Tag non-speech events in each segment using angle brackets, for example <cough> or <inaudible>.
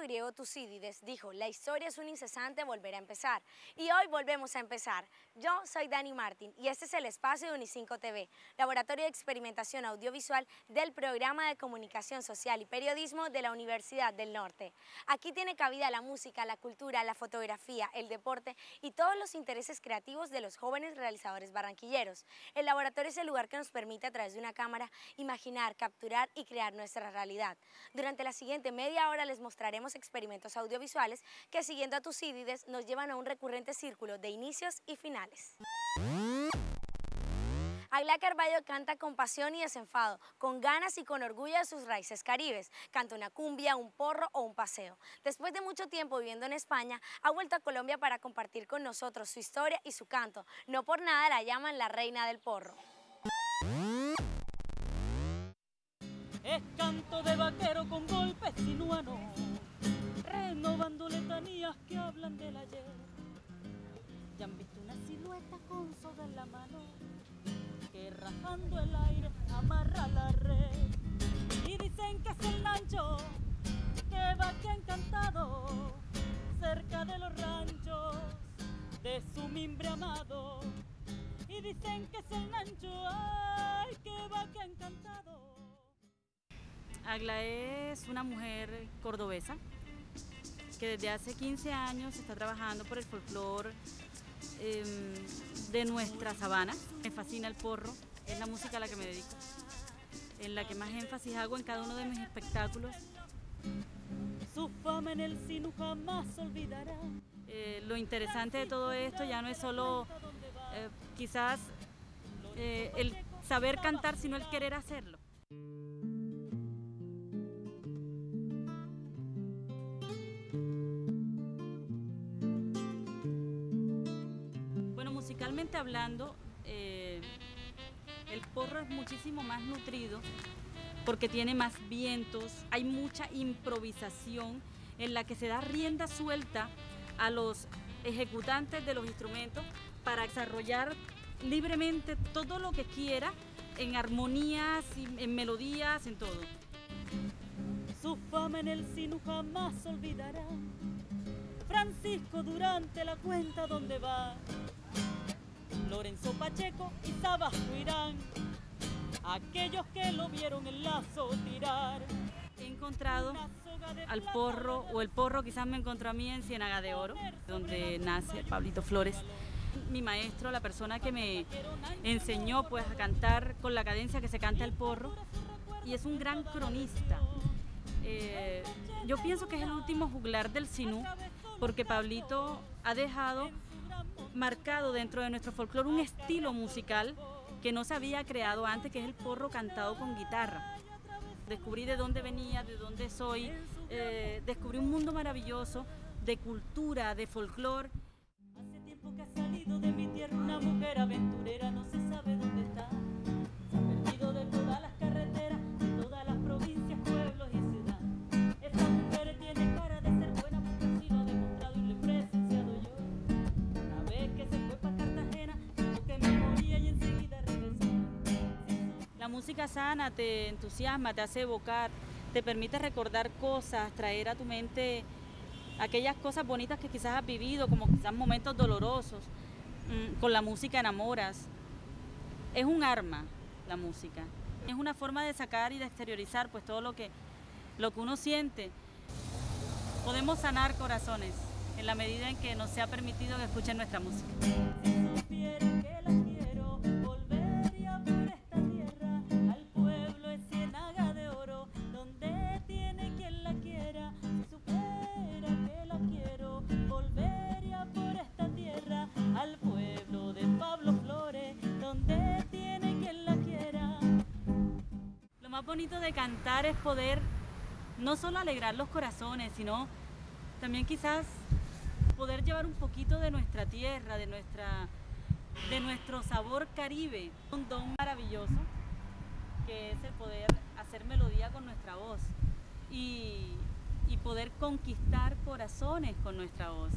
griego Tucídides dijo, la historia es un incesante volver a empezar. Y hoy volvemos a empezar. Yo soy Dani Martín y este es el espacio de Unicinco TV, laboratorio de experimentación audiovisual del programa de comunicación social y periodismo de la Universidad del Norte. Aquí tiene cabida la música, la cultura, la fotografía, el deporte y todos los intereses creativos de los jóvenes realizadores barranquilleros. El laboratorio es el lugar que nos permite a través de una cámara imaginar, capturar y crear nuestra realidad. Durante la siguiente media hora les mostraremos experimentos audiovisuales que siguiendo a Tucídides nos llevan a un recurrente círculo de inicios y finales. Agla Carballo canta con pasión y desenfado, con ganas y con orgullo de sus raíces caribes. Canta una cumbia, un porro o un paseo. Después de mucho tiempo viviendo en España, ha vuelto a Colombia para compartir con nosotros su historia y su canto. No por nada la llaman la reina del porro. Es canto de vaquero con golpes sinuanos, renovando letanías que hablan del ayer. Ya han visto una silueta con soga en la mano, que rajando el aire amarra la red. Y dicen que es el lancho que va que encantado cerca de los ranchos de su mimbre amado. Y dicen que es el lancho, ay, que va que encantado. Agla es una mujer cordobesa que desde hace 15 años está trabajando por el folclore em, de nuestra sabana. Me fascina el porro, es la música a la que me dedico, en la que más énfasis hago en cada uno de mis espectáculos. Su fama en el sino jamás olvidará. Eh, lo interesante de todo esto ya no es solo eh, quizás eh, el saber cantar, sino el querer hacerlo. Eh, el porro es muchísimo más nutrido porque tiene más vientos, hay mucha improvisación en la que se da rienda suelta a los ejecutantes de los instrumentos para desarrollar libremente todo lo que quiera en armonías, en melodías, en todo. Su fama en el sino jamás olvidará. Francisco durante la cuenta donde va. Lorenzo Pacheco y Sabas Irán. Aquellos que lo vieron el lazo tirar. He encontrado al porro, o el porro quizás me encontró a mí en Ciénaga de Oro, donde nace Pablito Flores. Mi maestro, la persona que me enseñó pues a cantar con la cadencia que se canta el porro, y es un gran cronista. Eh, yo pienso que es el último juglar del sinú, porque Pablito ha dejado marcado dentro de nuestro folclore un estilo musical que no se había creado antes, que es el porro cantado con guitarra. Descubrí de dónde venía, de dónde soy, eh, descubrí un mundo maravilloso de cultura, de folclore. Hace tiempo que ha salido de mi tierra una mujer aventurera, no se sabe sana te entusiasma, te hace evocar, te permite recordar cosas, traer a tu mente aquellas cosas bonitas que quizás has vivido, como quizás momentos dolorosos. Mm, Con la música enamoras. Es un arma la música. Es una forma de sacar y de exteriorizar pues todo lo que, lo que uno siente. Podemos sanar corazones en la medida en que nos sea permitido que escuchen nuestra música. Cantar es poder no solo alegrar los corazones, sino también quizás poder llevar un poquito de nuestra tierra, de, nuestra, de nuestro sabor caribe. Un don maravilloso que es el poder hacer melodía con nuestra voz y, y poder conquistar corazones con nuestra voz.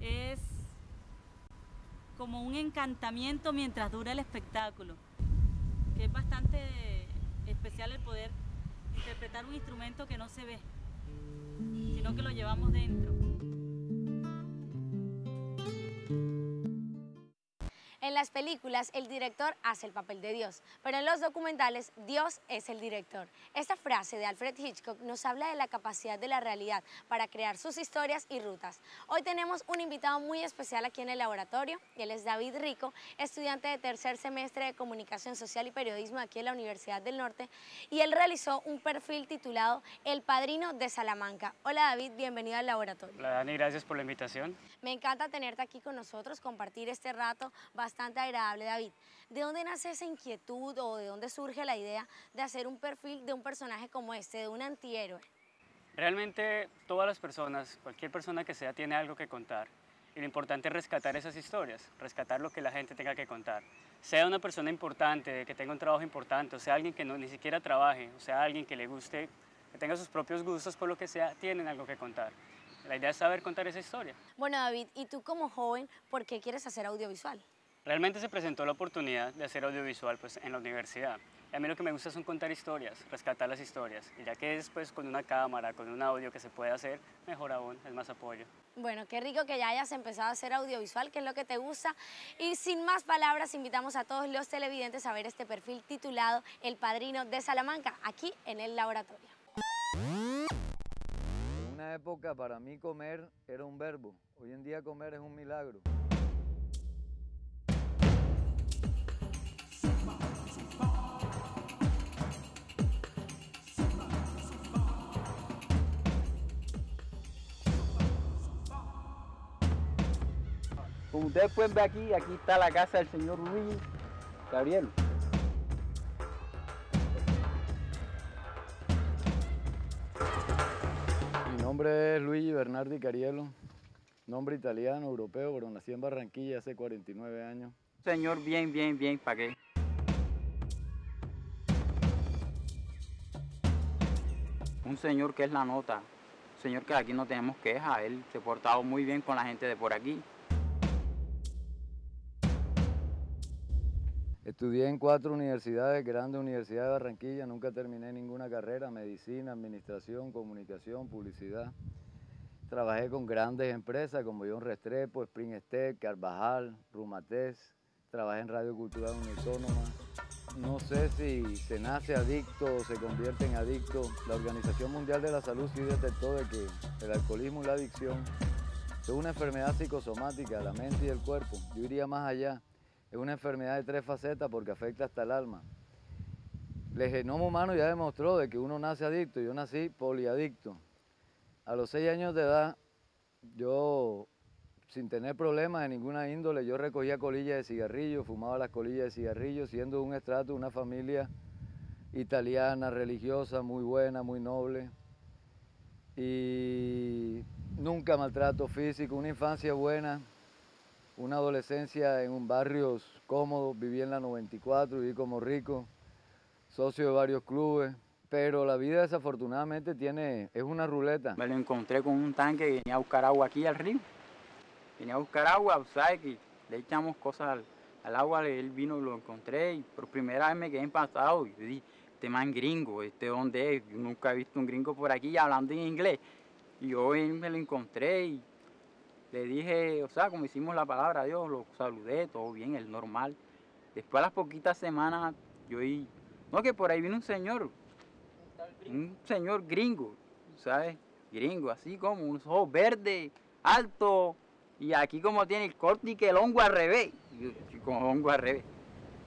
Es como un encantamiento mientras dura el espectáculo, que es bastante especial el poder interpretar un instrumento que no se ve, sino que lo llevamos dentro. En las películas el director hace el papel de Dios, pero en los documentales Dios es el director. Esta frase de Alfred Hitchcock nos habla de la capacidad de la realidad para crear sus historias y rutas. Hoy tenemos un invitado muy especial aquí en el laboratorio, él es David Rico, estudiante de tercer semestre de Comunicación Social y Periodismo aquí en la Universidad del Norte, y él realizó un perfil titulado El Padrino de Salamanca. Hola David, bienvenido al laboratorio. Hola Dani, gracias por la invitación. Me encanta tenerte aquí con nosotros, compartir este rato bastante agradable, David. ¿De dónde nace esa inquietud o de dónde surge la idea de hacer un perfil de un personaje como este, de un antihéroe? Realmente todas las personas, cualquier persona que sea, tiene algo que contar. Y lo importante es rescatar esas historias, rescatar lo que la gente tenga que contar. Sea una persona importante, que tenga un trabajo importante, o sea alguien que no, ni siquiera trabaje, o sea alguien que le guste, que tenga sus propios gustos, por lo que sea, tienen algo que contar. La idea es saber contar esa historia. Bueno, David, ¿y tú como joven, por qué quieres hacer audiovisual? Realmente se presentó la oportunidad de hacer audiovisual pues, en la universidad. Y a mí lo que me gusta son contar historias, rescatar las historias. Y ya que es pues, con una cámara, con un audio que se puede hacer, mejor aún, es más apoyo. Bueno, qué rico que ya hayas empezado a hacer audiovisual, que es lo que te gusta. Y sin más palabras, invitamos a todos los televidentes a ver este perfil titulado El Padrino de Salamanca, aquí en el laboratorio. En una época para mí comer era un verbo, hoy en día comer es un milagro. Como ustedes pueden ver aquí, aquí está la casa del señor Luis Gabriel. Mi nombre es Luigi Bernardi Cariello, nombre italiano, europeo, pero nací en Barranquilla hace 49 años. Señor bien, bien, bien, ¿para qué? Un señor que es la nota, un señor que aquí no tenemos queja, él se ha portado muy bien con la gente de por aquí. Estudié en cuatro universidades, grandes universidades de Barranquilla, nunca terminé ninguna carrera, medicina, administración, comunicación, publicidad. Trabajé con grandes empresas como John Restrepo, Spring Step, Carvajal, Rumatés. Trabajé en Radio Cultural Autónoma. No sé si se nace adicto o se convierte en adicto. La Organización Mundial de la Salud sí detectó de que el alcoholismo y la adicción es una enfermedad psicosomática la mente y el cuerpo. Yo iría más allá. Es una enfermedad de tres facetas porque afecta hasta el alma. El genoma humano ya demostró de que uno nace adicto. Yo nací poliadicto. A los seis años de edad, yo, sin tener problemas de ninguna índole, yo recogía colillas de cigarrillo, fumaba las colillas de cigarrillo, siendo un estrato una familia italiana, religiosa, muy buena, muy noble. Y nunca maltrato físico, una infancia buena, una adolescencia en un barrio cómodo, viví en la 94, viví como rico, socio de varios clubes, pero la vida desafortunadamente tiene, es una ruleta. Me lo encontré con un tanque que venía a buscar agua aquí al río. Venía a buscar agua, ¿sabes? Que le echamos cosas al, agua, él vino y lo encontré y por primera vez me quedé impactado. Y dije, este man gringo, ¿este dónde es? Yo nunca he visto un gringo por aquí hablando en inglés. Y hoy me lo encontré y le dije, o sea, como hicimos la palabra a Dios, lo saludé, todo bien, el normal. Después a las poquitas semanas, yo oí, no, que por ahí vino un señor, un señor gringo, ¿sabes? Gringo, así como unos ojos verdes, alto, y aquí como tiene el corte y que el hongo al revés, yo, con hongo al revés.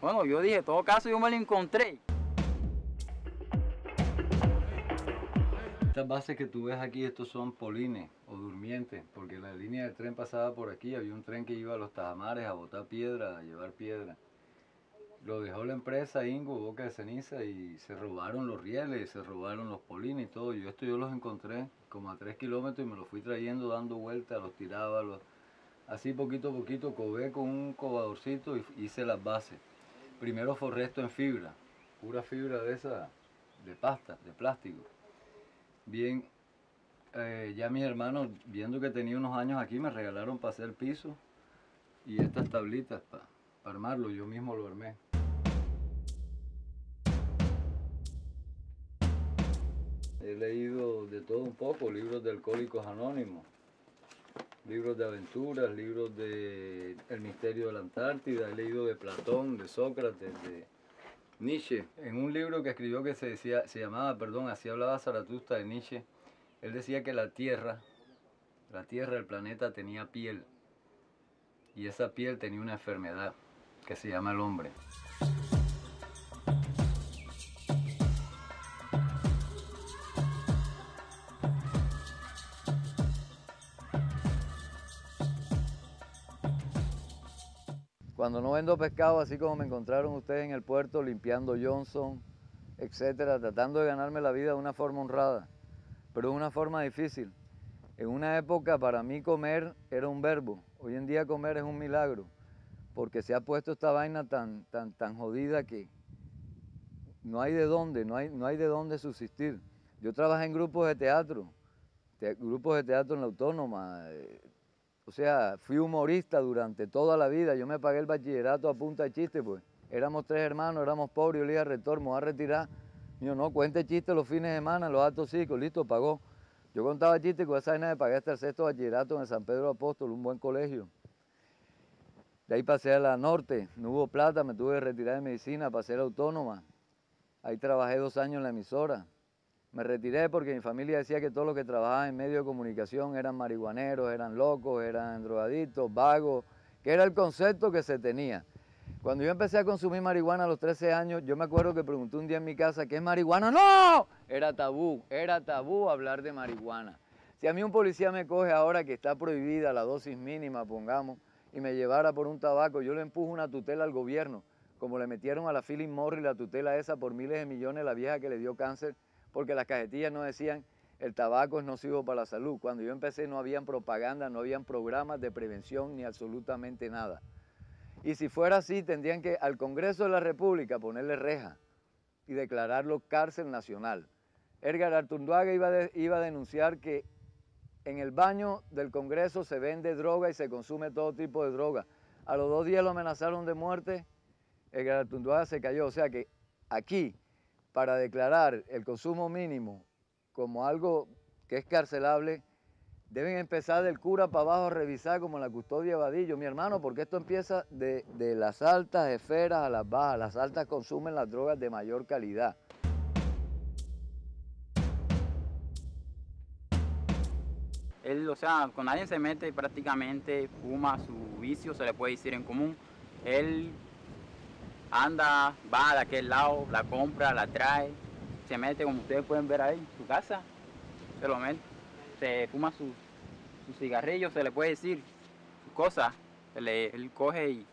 Bueno, yo dije, en todo caso yo me lo encontré. Estas bases que tú ves aquí, estos son polines o durmientes, porque la línea de tren pasaba por aquí, había un tren que iba a los Tajamares a botar piedra, a llevar piedra. Lo dejó la empresa Ingo, Boca de Ceniza, y se robaron los rieles, se robaron los polines y todo. Yo esto yo los encontré como a tres kilómetros y me los fui trayendo dando vueltas, los tiraba, los... así poquito a poquito, cobé con un cobadorcito y hice las bases. Primero forré esto en fibra, pura fibra de esa, de pasta, de plástico. Bien, eh, ya mis hermanos, viendo que tenía unos años aquí, me regalaron para hacer piso y estas tablitas para armarlo, yo mismo lo armé. he leído de todo un poco, libros de alcohólicos anónimos, libros de aventuras, libros de El misterio de la Antártida, he leído de Platón, de Sócrates, de Nietzsche. En un libro que escribió que se, decía, se llamaba, perdón, así hablaba Zaratustra de Nietzsche, él decía que la Tierra, la Tierra, el planeta tenía piel y esa piel tenía una enfermedad que se llama el hombre. Cuando no vendo pescado, así como me encontraron ustedes en el puerto limpiando Johnson, etcétera, tratando de ganarme la vida de una forma honrada, pero de una forma difícil. En una época para mí comer era un verbo, hoy en día comer es un milagro, porque se ha puesto esta vaina tan, tan, tan jodida que no hay de dónde, no hay, no hay de dónde subsistir. Yo trabajé en grupos de teatro, te- grupos de teatro en la autónoma, eh, o sea, fui humorista durante toda la vida. Yo me pagué el bachillerato a punta de chiste, pues. Éramos tres hermanos, éramos pobres. Yo le dije al rector, me voy a retirar. Yo no, cuente chistes los fines de semana, los actos cívicos, listo, pagó. Yo contaba chistes y con esa vaina me pagué hasta el sexto bachillerato en San Pedro Apóstol, un buen colegio. De ahí pasé a la norte, no hubo plata, me tuve que retirar de medicina, pasé a la autónoma. Ahí trabajé dos años en la emisora. Me retiré porque mi familia decía que todos los que trabajaban en medios de comunicación eran marihuaneros, eran locos, eran drogadictos, vagos, que era el concepto que se tenía. Cuando yo empecé a consumir marihuana a los 13 años, yo me acuerdo que pregunté un día en mi casa, ¿qué es marihuana? ¡No! Era tabú, era tabú hablar de marihuana. Si a mí un policía me coge ahora que está prohibida la dosis mínima, pongamos, y me llevara por un tabaco, yo le empujo una tutela al gobierno, como le metieron a la Philip Morris la tutela esa por miles de millones, la vieja que le dio cáncer, porque las cajetillas no decían el tabaco es nocivo para la salud. Cuando yo empecé no habían propaganda, no habían programas de prevención ni absolutamente nada. Y si fuera así, tendrían que al Congreso de la República ponerle reja y declararlo cárcel nacional. Edgar Artunduaga iba, iba a denunciar que en el baño del Congreso se vende droga y se consume todo tipo de droga. A los dos días lo amenazaron de muerte, Edgar Artunduaga se cayó. O sea que aquí, para declarar el consumo mínimo como algo que es carcelable, deben empezar del cura para abajo a revisar como la custodia Vadillo. Mi hermano, porque esto empieza de, de las altas esferas a las bajas. Las altas consumen las drogas de mayor calidad. Él, o sea, con nadie se mete prácticamente, fuma su vicio, se le puede decir en común. Él anda, va de aquel lado, la compra, la trae, se mete, como ustedes pueden ver ahí, su casa, se lo mete, se fuma su, su cigarrillo, se le puede decir, sus cosas, él coge y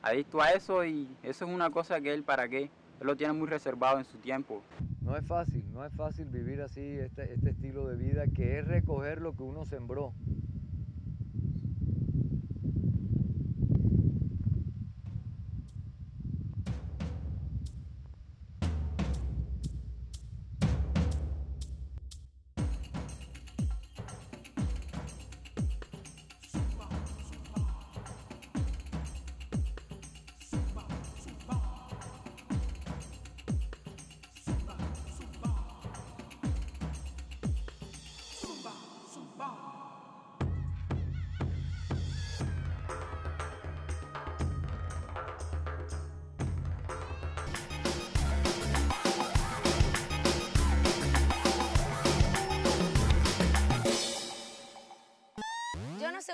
adicto a eso y eso es una cosa que él, ¿para qué? Él lo tiene muy reservado en su tiempo. No es fácil, no es fácil vivir así este, este estilo de vida que es recoger lo que uno sembró.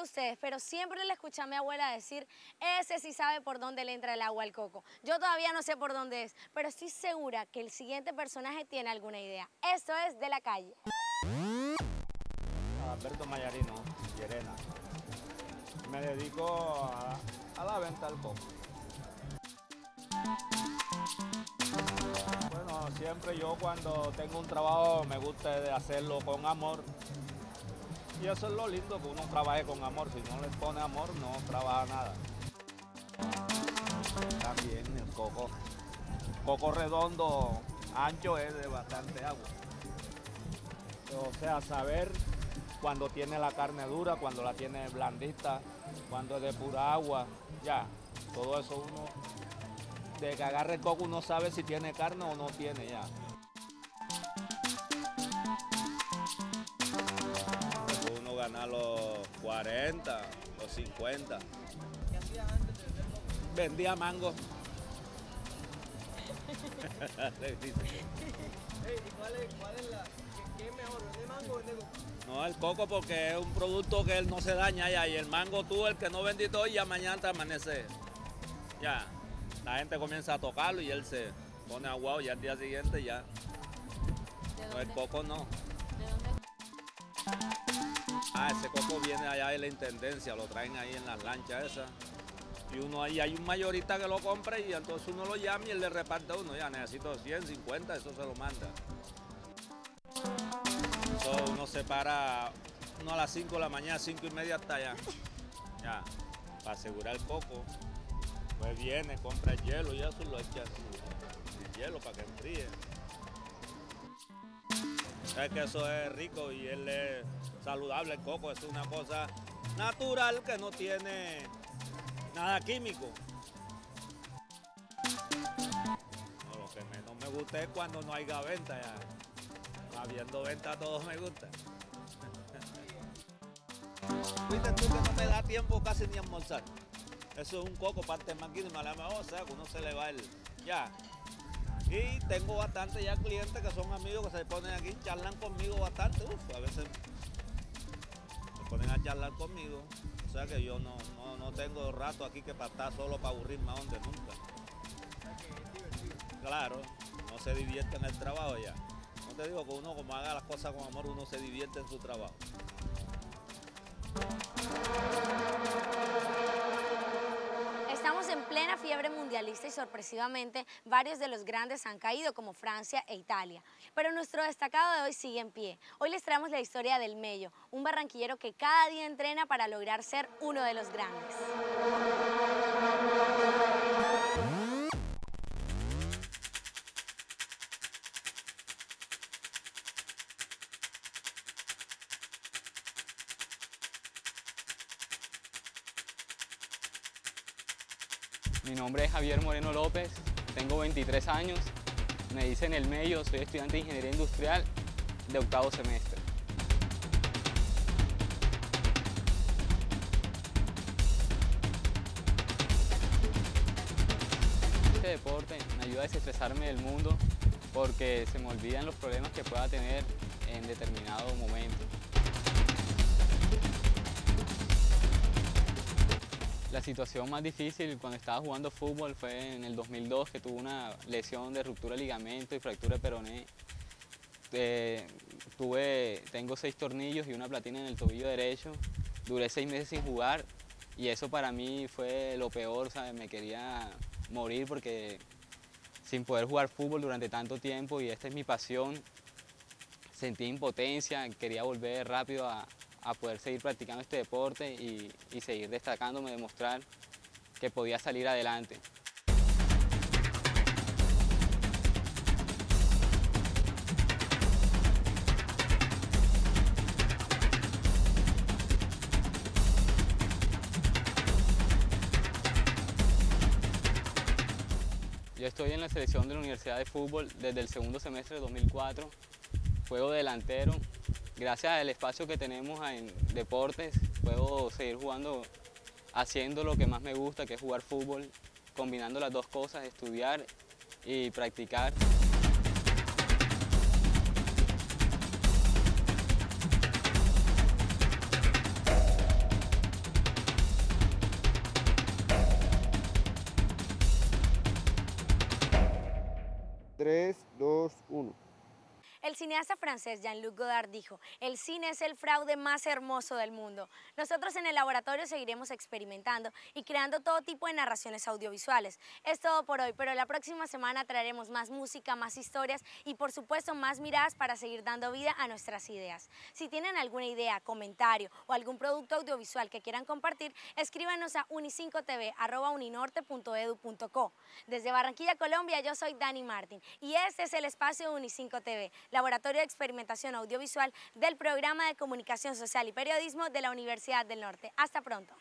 Ustedes, pero siempre le escuché a mi abuela decir, ese sí sabe por dónde le entra el agua al coco. Yo todavía no sé por dónde es, pero estoy segura que el siguiente personaje tiene alguna idea. Esto es De la Calle. Alberto Mayarino, Llerena. Me dedico a, a la venta del coco. Bueno, siempre yo cuando tengo un trabajo me gusta hacerlo con amor. Y eso es lo lindo, que uno trabaje con amor. Si no le pone amor, no trabaja nada. También el coco. Coco redondo, ancho, es de bastante agua. O sea, saber cuando tiene la carne dura, cuando la tiene blandita, cuando es de pura agua, ya. Todo eso uno, de que agarre el coco uno sabe si tiene carne o no tiene ya. Ganar los 40 o 50. ¿Qué hacías antes de vender Vendía mango. ¿Y cuál es, cuál es la, qué, qué es mejor, vender mango o vender coco? No, el coco porque es un producto que él no se daña ya. Y el mango tú, el que no vendiste hoy, ya mañana te amanece. Ya. La gente comienza a tocarlo y él se pone aguado y al día siguiente ya. No, el coco no. Ah, ese coco viene allá de la intendencia, lo traen ahí en las lanchas esas. Y uno ahí hay un mayorista que lo compra y entonces uno lo llama y él le reparte a uno, ya necesito 100, 50, eso se lo manda. Eso uno se para uno a las 5 de la mañana, 5 y media hasta allá. Ya, para asegurar el coco. Pues viene, compra el hielo y eso lo echa el hielo para que enfríe. Es que eso es rico y él es saludable, el coco es una cosa natural que no tiene nada químico. No, lo que menos me gusta es cuando no haya venta ya. Habiendo venta todo me gusta. <laughs> Viste tú que no me da tiempo casi ni almorzar. Eso es un coco parte me la o sea, que uno se le va el. Ya. Y tengo bastante ya clientes que son amigos que se ponen aquí, charlan conmigo bastante. Uf, a veces ponen a charlar conmigo. O sea que yo no, no, no tengo rato aquí que para estar solo para aburrirme a donde nunca. Claro, no se divierte en el trabajo ya. No te digo que uno como haga las cosas con amor, uno se divierte en su trabajo. Mundialista y sorpresivamente varios de los grandes han caído como Francia e Italia. Pero nuestro destacado de hoy sigue en pie. Hoy les traemos la historia del Mello, un barranquillero que cada día entrena para lograr ser uno de los grandes. Mi nombre es Javier Moreno López, tengo 23 años, me dicen el medio, soy estudiante de Ingeniería Industrial de octavo semestre. Este deporte me ayuda a desestresarme del mundo porque se me olvidan los problemas que pueda tener en determinado momento. La situación más difícil cuando estaba jugando fútbol fue en el 2002 que tuve una lesión de ruptura de ligamento y fractura de peroné. Eh, tuve, tengo seis tornillos y una platina en el tobillo derecho. Duré seis meses sin jugar y eso para mí fue lo peor, ¿sabes? me quería morir porque sin poder jugar fútbol durante tanto tiempo y esta es mi pasión, sentí impotencia, quería volver rápido a, a poder seguir practicando este deporte y, y seguir destacándome, demostrar que podía salir adelante. Yo estoy en la selección de la Universidad de Fútbol desde el segundo semestre de 2004. Juego delantero. Gracias al espacio que tenemos en deportes, puedo seguir jugando, haciendo lo que más me gusta, que es jugar fútbol, combinando las dos cosas, estudiar y practicar. Tres, dos, uno. El cineasta francés Jean-Luc Godard dijo, el cine es el fraude más hermoso del mundo. Nosotros en el laboratorio seguiremos experimentando y creando todo tipo de narraciones audiovisuales. Es todo por hoy, pero la próxima semana traeremos más música, más historias y por supuesto más miradas para seguir dando vida a nuestras ideas. Si tienen alguna idea, comentario o algún producto audiovisual que quieran compartir, escríbanos a uni5tv.uninorte.edu.co. Desde Barranquilla, Colombia, yo soy Dani Martín y este es el espacio de Uni5 TV. Laboratorio de Experimentación Audiovisual del Programa de Comunicación Social y Periodismo de la Universidad del Norte. Hasta pronto.